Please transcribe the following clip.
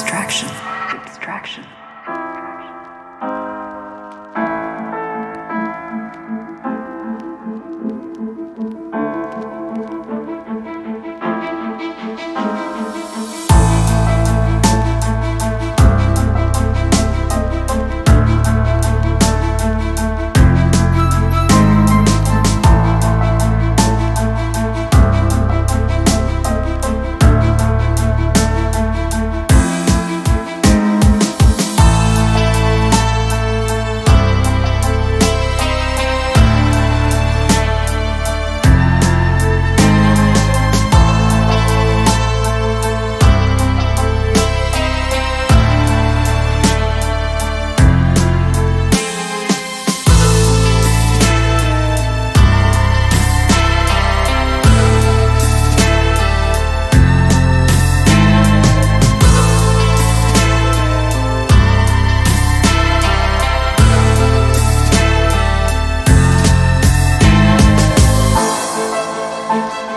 Extraction. Extraction. Thank